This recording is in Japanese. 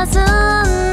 霞ん